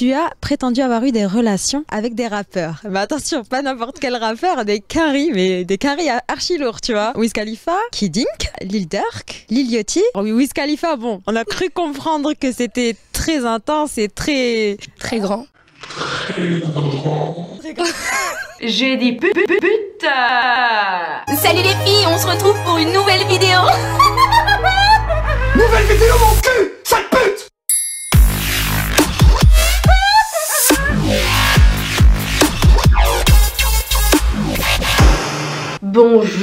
tu as prétendu avoir eu des relations avec des rappeurs. Mais attention, pas n'importe quel rappeur, des carry, mais des carry archi lourds, tu vois. Wiz Khalifa, Kid Ink, Lil Durk, Lil Yachty. Oh oui, Wiz Khalifa, bon, on a cru comprendre que c'était très intense et très... Très grand. Très grand. J'ai dit pu pu pu- putain Salut les filles, on se retrouve pour une nouvelle vidéo Nouvelle vidéo mon cul,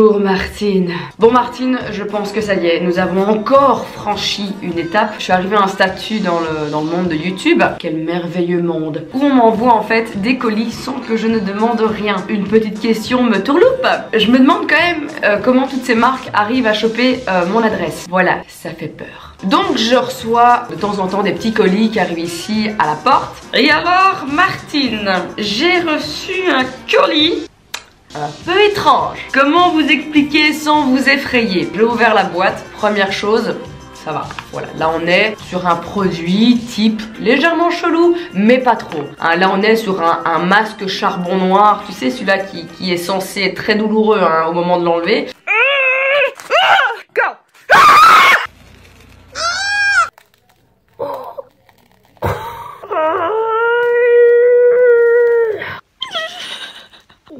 Bonjour Martine. Bon Martine, je pense que ça y est, nous avons encore franchi une étape. Je suis arrivée à un statut dans le, monde de YouTube. Quel merveilleux monde. Où on m'envoie en fait des colis sans que je ne demande rien. Une petite question me tourloupe. Je me demande quand même euh, comment toutes ces marques arrivent à choper euh, mon adresse. Voilà, ça fait peur. Donc je reçois de temps en temps des petits colis qui arrivent ici à la porte. Et alors Martine, j'ai reçu un colis un peu étrange. Comment vous expliquer sans vous effrayer? J'ai ouvert la boîte, première chose, ça va. Voilà, là on est sur un produit type légèrement chelou, mais pas trop. Hein, là on est sur un, masque charbon noir, tu sais celui-là qui, qui est censé être très douloureux hein, au moment de l'enlever.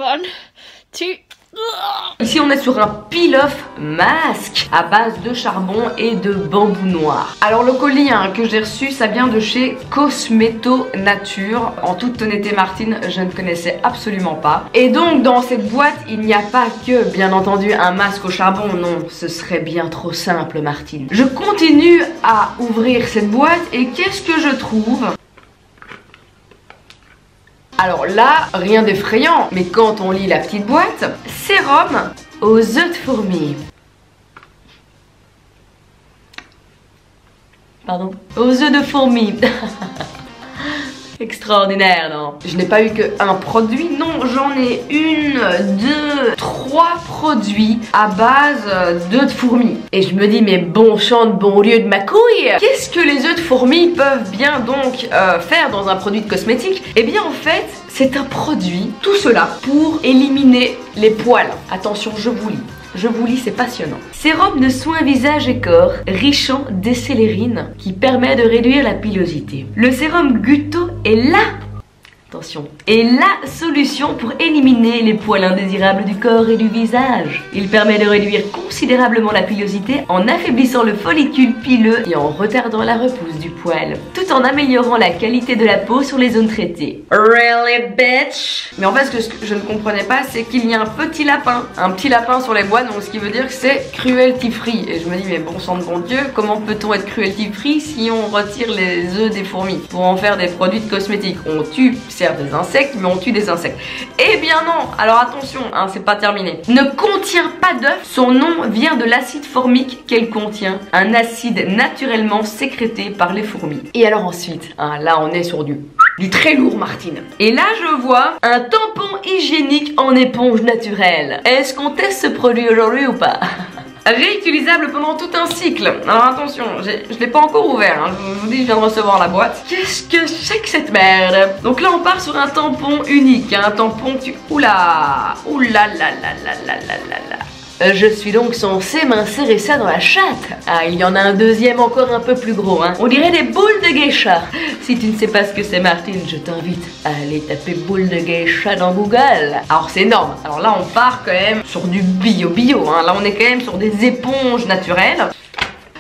Bonne, tu... Ici on est sur un peel-off masque à base de charbon et de bambou noir. Alors le colis hein, que j'ai reçu ça vient de chez Cosmeto Nature. En toute honnêteté Martine je ne connaissais absolument pas. Et donc dans cette boîte il n'y a pas que bien entendu un masque au charbon. Non ce serait bien trop simple Martine. Je continue à ouvrir cette boîte et qu'est-ce que je trouve? Alors là, rien d'effrayant, mais quand on lit la petite boîte, sérum aux œufs de fourmi. Pardon? Aux œufs de fourmi. Extraordinaire, non? Je n'ai pas eu que un produit, non, j'en ai une, deux, trois produits à base d'œufs de fourmi. Et je me dis, mais bon champ de bon lieu de ma couille Qu'est-ce que les œufs de fourmi peuvent bien donc euh, faire dans un produit de cosmétique? Eh bien en fait, c'est un produit, tout cela, pour éliminer les poils. Attention, je vous lis. Je vous lis, c'est passionnant. Sérum de soins visage et corps, riche en décélérine, qui permet de réduire la pilosité. Le sérum Guto est là Attention. est la solution pour éliminer les poils indésirables du corps et du visage. Il permet de réduire considérablement la pilosité en affaiblissant le follicule pileux et en retardant la repousse du poil, tout en améliorant la qualité de la peau sur les zones traitées. Really bitch? Mais en fait ce que je ne comprenais pas c'est qu'il y a un petit lapin, un petit lapin sur les boîtes donc ce qui veut dire que c'est cruelty free et je me dis mais bon sang de bon dieu comment peut-on être cruelty free si on retire les œufs des fourmis? Pour en faire des produits de cosmétiques On tue des insectes, mais on tue des insectes. Eh bien non, alors attention, hein, c'est pas terminé. Ne contient pas d'œuf, son nom vient de l'acide formique qu'elle contient, un acide naturellement sécrété par les fourmis. Et alors ensuite, hein, là on est sur du du très lourd Martine. Et là je vois un tampon hygiénique en éponge naturelle. Est-ce qu'on teste ce produit aujourd'hui ou pas? réutilisable pendant tout un cycle. Alors attention, je ne l'ai pas encore ouvert, hein. je, vous dis, je viens de recevoir la boîte. Qu'est-ce que c'est que cette merde? Donc là, on part sur un tampon unique, hein, un tampon... Tu... Oula Oula je suis donc censée m'insérer ça dans la chatte. Ah, il y en a un deuxième encore un peu plus gros, hein. On dirait des boules de geisha. Si tu ne sais pas ce que c'est, Martine, je t'invite à aller taper boules de geisha dans Google. Alors, c'est énorme. Alors là, on part quand même sur du bio-bio, hein. Là, on est quand même sur des éponges naturelles.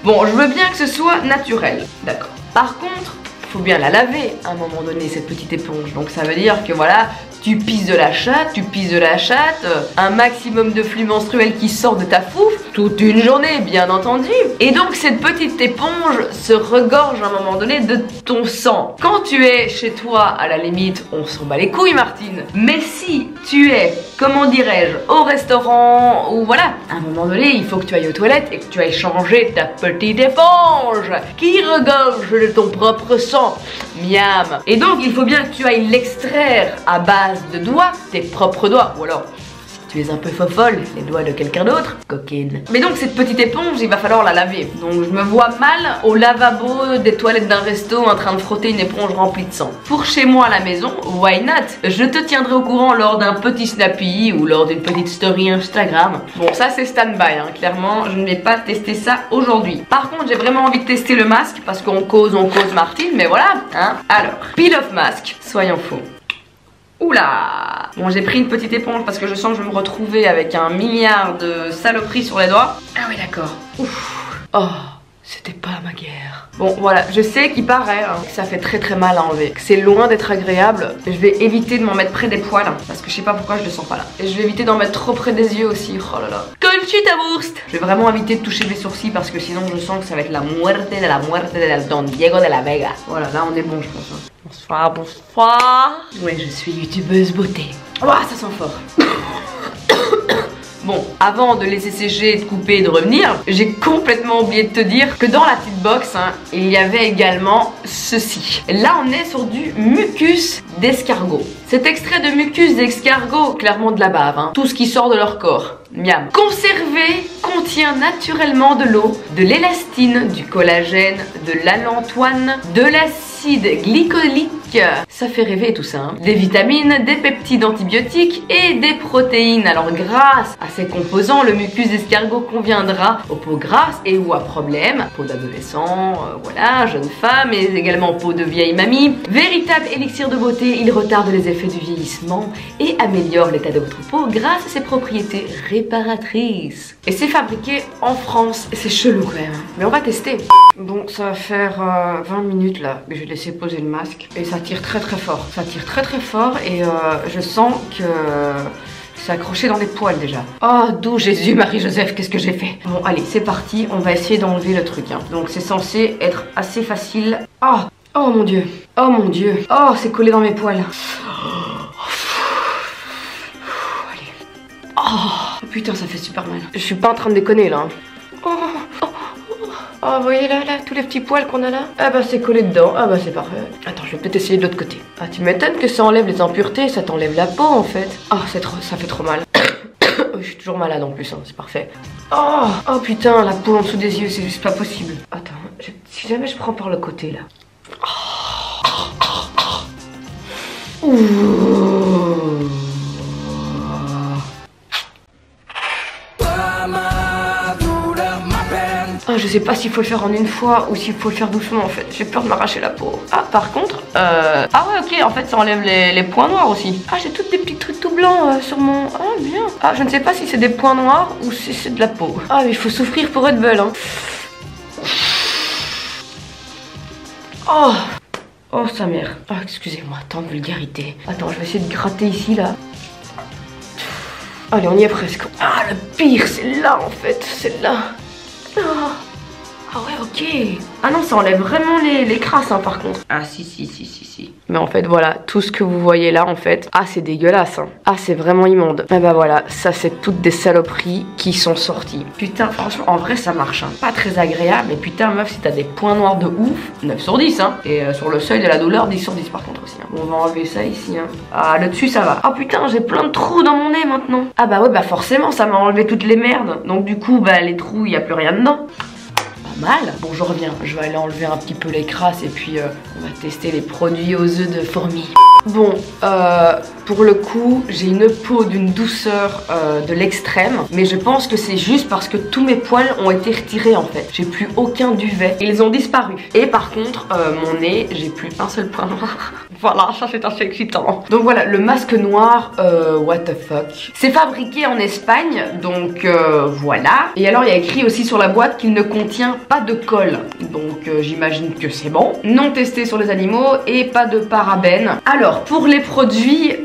Bon, je veux bien que ce soit naturel, d'accord. Par contre, faut bien la laver à un moment donné, cette petite éponge. Donc ça veut dire que voilà, tu pisses de la chatte, tu pisses de la chatte, un maximum de flux menstruel qui sort de ta fouf, une journée bien entendu. Et donc cette petite éponge se regorge à un moment donné de ton sang. Quand tu es chez toi, à la limite, on s'en bat les couilles Martine. Mais si tu es, comment dirais-je, au restaurant ou voilà, à un moment donné, il faut que tu ailles aux toilettes et que tu ailles changer ta petite éponge qui regorge de ton propre sang. Miam. Et donc il faut bien que tu ailles l'extraire à base de doigts, tes propres doigts, ou alors Tu es un peu fofolle, les doigts de quelqu'un d'autre, coquine. Mais donc cette petite éponge, il va falloir la laver. Donc je me vois mal au lavabo des toilettes d'un resto en train de frotter une éponge remplie de sang. Pour chez moi à la maison, why not? Je te tiendrai au courant lors d'un petit snappy ou lors d'une petite story Instagram. Bon ça c'est stand-by, hein. clairement je ne vais pas tester ça aujourd'hui. Par contre j'ai vraiment envie de tester le masque parce qu'on cause, on cause Martine, mais voilà. Hein. Alors, peel off masque, soyons faux. Oula Bon j'ai pris une petite éponge parce que je sens que je vais me retrouver avec un milliard de saloperies sur les doigts. Ah oui d'accord. Ouf. Oh c'était pas ma guerre. Bon voilà, je sais qu'il paraît hein, que ça fait très très mal à enlever, que c'est loin d'être agréable. Je vais éviter de m'en mettre près des poils parce que je sais pas pourquoi je le sens pas là. Et je vais éviter d'en mettre trop près des yeux aussi. Oh là là. Conchita Je vais vraiment éviter de toucher mes sourcils parce que sinon je sens que ça va être la muerte de la muerte de Don Diego de la Vega. Voilà, là on est bon je pense. Hein. Bonsoir, bonsoir. Oui, je suis youtubeuse beauté. Oh, ça sent fort. Bon, avant de laisser sécher, de couper et de revenir, j'ai complètement oublié de te dire que dans la petite box, hein, il y avait également ceci. Là, on est sur du mucus d'escargot. Cet extrait de mucus d'escargot, clairement de la bave, hein. tout ce qui sort de leur corps. Miam. Conservé contient naturellement de l'eau, de l'élastine, du collagène, de l'alantoine, de l'acide glycolique. Ça fait rêver tout ça. Hein. Des vitamines, des peptides antibiotiques et des protéines. Alors grâce à ces composants, le mucus d'escargot conviendra aux peaux grasses et ou à problèmes. Peau d'adolescent, euh, voilà, jeune femme, mais également peau de vieille mamie. Véritable élixir de beauté, il retarde les effets du vieillissement et améliore l'état de votre peau grâce à ses propriétés réparatrices. Et c'est fabriqué en France. C'est chelou quand même. Mais on va tester. Bon, ça va faire 20 euh, minutes là je vais laisser poser le masque. Et ça tire très très fort. Ça tire très très fort et euh, je sens que... C'est accroché dans les poils déjà. Oh, d'où Jésus, Marie-Joseph, qu'est-ce que j'ai fait? Bon, allez, c'est parti. On va essayer d'enlever le truc. Hein. Donc, c'est censé être assez facile. Oh, oh mon Dieu. Oh mon Dieu. Oh, c'est collé dans mes poils. Oh, putain, ça fait super mal. Je suis pas en train de déconner là. Hein. Oh, oh, voyez là, là, tous les petits poils qu'on a là? Ah bah c'est collé dedans, ah bah c'est parfait. Attends, je vais peut-être essayer de l'autre côté. Ah tu m'étonnes que ça enlève les impuretés, ça t'enlève la peau en fait. Ah c'est trop, ça fait trop mal. je suis toujours malade en plus, hein, c'est parfait. Oh, oh putain, la peau en dessous des yeux, c'est juste pas possible. Attends, si jamais je prends par le côté là. Ouh. Sais pas s'il faut le faire en une fois ou s'il faut le faire doucement en fait. J'ai peur de m'arracher la peau. Ah, par contre, euh... Ah ouais, ok, en fait, ça enlève les, points noirs aussi. Ah, j'ai toutes des petits trucs tout blancs euh, sur mon... Ah, bien. Ah, je ne sais pas si c'est des points noirs ou si c'est de la peau. Ah, mais il faut souffrir pour être belle, hein. Oh Oh, sa mère. Ah, excusez-moi, tant de vulgarité. Attends, je vais essayer de gratter ici, là. Allez, on y est presque. Ah, le pire, c'est là, en fait. C'est là. Ah, ah ouais, ok. Ah non, ça enlève vraiment les, les crasses, hein, par contre. Ah si, si, si, si, si. Mais en fait, voilà, tout ce que vous voyez là, en fait, ah, c'est dégueulasse. Hein. Ah, c'est vraiment immonde. Et bah voilà, ça, c'est toutes des saloperies qui sont sorties. Putain, franchement, en vrai, ça marche. Hein. Pas très agréable, mais putain, meuf, si t'as des points noirs de ouf, 9 sur 10, hein. Et euh, sur le seuil de la douleur, 10 sur 10 par contre aussi. Hein. Bon, on va enlever ça ici, hein. Ah, le dessus, ça va. Ah putain, j'ai plein de trous dans mon nez maintenant. Ah bah ouais, bah forcément, ça m'a enlevé toutes les merdes. Donc du coup, bah les trous, il y a plus rien dedans Bon, je reviens. Je vais aller enlever un petit peu les crasses et puis euh, on va tester les produits aux œufs de fourmis. Bon, euh, pour le coup, j'ai une peau d'une douceur euh, de l'extrême, mais je pense que c'est juste parce que tous mes poils ont été retirés en fait. J'ai plus aucun duvet, ils ont disparu. Et par contre, euh, mon nez, j'ai plus un seul point noir. voilà, ça c'est assez excitant. Donc voilà, le masque noir, euh, what the fuck. C'est fabriqué en Espagne, donc voilà. Et alors il y a écrit aussi sur la boîte qu'il ne contient pas de colle. Donc j'imagine que c'est bon. Non testé sur les animaux et pas de parabènes. Alors pour les produits,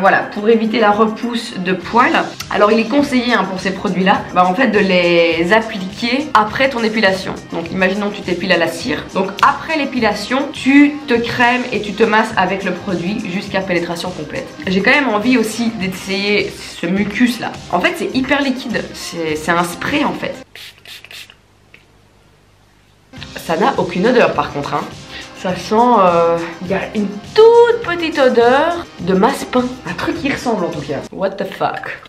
voilà, pour éviter la repousse de poils, alors il est conseillé hein, pour ces produits-là, bah, en fait de les appliquer après ton épilation. Donc imaginons que tu t'épiles à la cire. Donc après l'épilation, tu te crèmes et tu te masses avec le produit jusqu'à pénétration complète. J'ai quand même envie aussi d'essayer ce mucus là. En fait c'est hyper liquide, c'est un spray en fait. Ça n'a aucune odeur par contre. Hein. Ça sent... Euh, il y a une toute petite odeur de masse pain. Un truc qui ressemble en tout cas. What the fuck?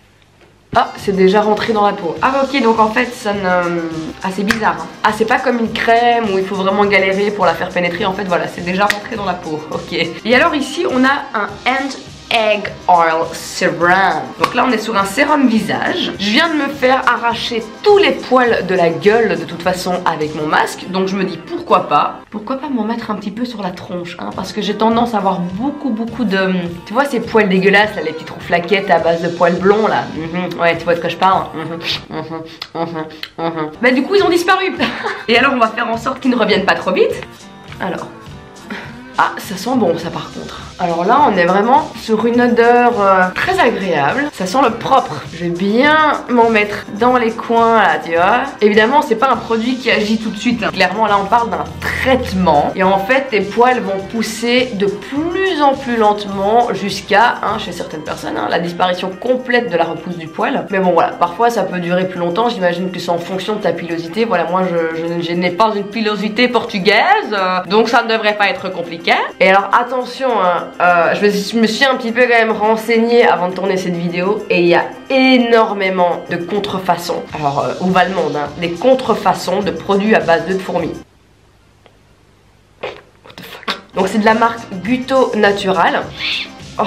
Ah, c'est déjà rentré dans la peau. Ah ok, donc en fait, ça ne... Ah, c'est bizarre. Hein. Ah, c'est pas comme une crème où il faut vraiment galérer pour la faire pénétrer. En fait, voilà, c'est déjà rentré dans la peau. Ok. Et alors ici, on a un hand Egg Oil Serum. Donc là on est sur un sérum visage. Je viens de me faire arracher tous les poils de la gueule de toute façon avec mon masque. Donc je me dis pourquoi pas? Pourquoi pas m'en mettre un petit peu sur la tronche hein, Parce que j'ai tendance à avoir beaucoup beaucoup de... Tu vois ces poils dégueulasses là, les petites flaquettes à base de poils blonds là mhm. Ouais tu vois de quoi je parle? Mhm. bah, du coup ils ont disparu Et alors on va faire en sorte qu'ils ne reviennent pas trop vite. Alors... Ah ça sent bon ça par contre alors là, on est vraiment sur une odeur euh, très agréable. Ça sent le propre. Je vais bien m'en mettre dans les coins là, tu vois. Évidemment, c'est pas un produit qui agit tout de suite. Hein. Clairement, là, on parle d'un traitement. Et en fait, tes poils vont pousser de plus en plus lentement jusqu'à, hein, chez certaines personnes, hein, la disparition complète de la repousse du poil. Mais bon, voilà. Parfois, ça peut durer plus longtemps. J'imagine que c'est en fonction de ta pilosité. Voilà, moi, je, n'ai pas une pilosité portugaise. donc, ça ne devrait pas être compliqué. Et alors, attention, hein, euh, je, me, suis un petit peu quand même renseignée avant de tourner cette vidéo et il y a énormément de contrefaçons, alors euh, où va le monde, hein, des contrefaçons de produits à base de fourmis. What the fuck? Donc c'est de la marque Guto Natural. Oh,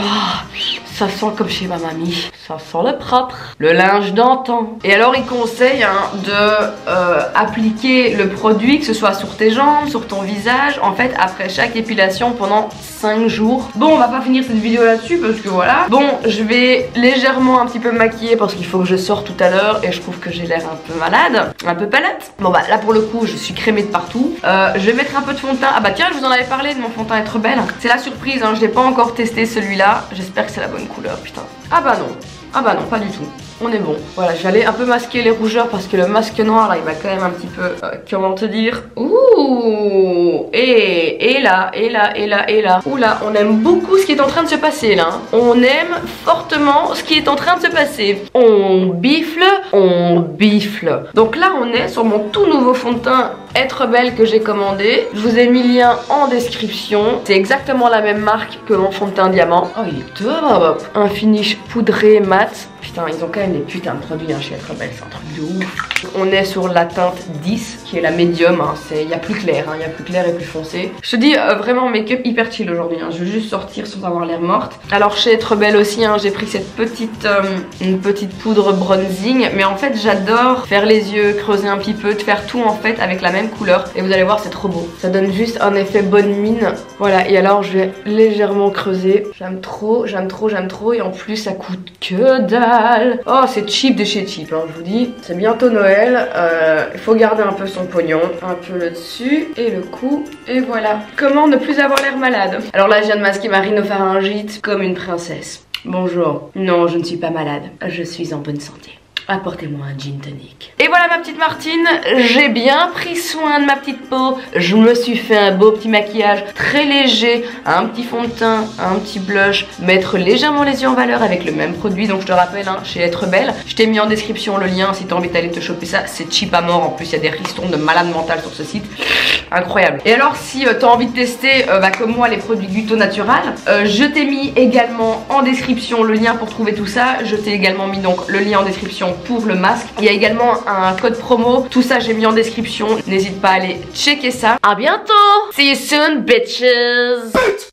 ça sent comme chez ma mamie. Ça sent le propre. Le linge d'antan. Et alors il conseille hein, de euh, appliquer le produit, que ce soit sur tes jambes, sur ton visage, en fait après chaque épilation pendant 5 jours. Bon on va pas finir cette vidéo là-dessus parce que voilà. Bon je vais légèrement un petit peu maquiller parce qu'il faut que je sorte tout à l'heure et je trouve que j'ai l'air un peu malade, un peu palette. Bon bah là pour le coup je suis crémée de partout. Euh, je vais mettre un peu de fond de teint. Ah bah tiens je vous en avais parlé de mon fond de teint être belle. C'est la surprise, hein, je n'ai pas encore testé celui-là. J'espère que c'est la bonne couleur putain. Ah bah non. Ah bah non, pas du tout. On est bon. Voilà, aller un peu masquer les rougeurs parce que le masque noir là, il va quand même un petit peu, euh, comment te dire? Ouh et, et là, et là, et là, et là. Ouh là, on aime beaucoup ce qui est en train de se passer là. On aime fortement ce qui est en train de se passer. On bifle, on bifle. Donc là, on est sur mon tout nouveau fond de teint être belle que j'ai commandé. Je vous ai mis le lien en description. C'est exactement la même marque que mon fond de teint diamant. Oh, il est top Un finish poudré mat. Putain, ils ont quand même des putains de produits hein, chez Être Belle, c'est un truc de ouf. On est sur la teinte 10, qui la médium. Hein. Il y a plus clair, il hein. y a plus clair et plus foncé. Je te dis euh, vraiment make-up hyper chill aujourd'hui. Hein. Je veux juste sortir sans avoir l'air morte. Alors chez Être Belle aussi, hein, j'ai pris cette petite, euh, une petite poudre bronzing. Mais en fait, j'adore faire les yeux, creuser un petit peu, de faire tout en fait avec la même couleur. Et vous allez voir, c'est trop beau. Ça donne juste un effet bonne mine. Voilà, et alors je vais légèrement creuser. J'aime trop, j'aime trop, j'aime trop. Et en plus, ça coûte que dalle. Oh, c'est cheap de chez cheap, hein, je vous dis. C'est bientôt Noël. Euh, il faut garder un peu pognon. Un peu le dessus et le cou. Et voilà. Comment ne plus avoir l'air malade? Alors là, je viens de masquer ma rhinopharyngite comme une princesse. Bonjour. Non, je ne suis pas malade. Je suis en bonne santé apportez-moi un gin tonic. Et voilà ma petite Martine, j'ai bien pris soin de ma petite peau, je me suis fait un beau petit maquillage très léger, un petit fond de teint, un petit blush, mettre légèrement les yeux en valeur avec le même produit, donc je te rappelle, hein, chez Être Belle, je t'ai mis en description le lien si t'as envie d'aller te choper ça, c'est cheap à mort, en plus il y a des ristons de malade mental sur ce site, incroyable. Et alors si euh, t'as envie de tester, euh, bah, comme moi, les produits Guto Natural, euh, je t'ai mis également en description le lien pour trouver tout ça, je t'ai également mis donc le lien en description pour le masque. Il y a également un code promo. Tout ça, j'ai mis en description. N'hésite pas à aller checker ça. À bientôt. See you soon, bitches.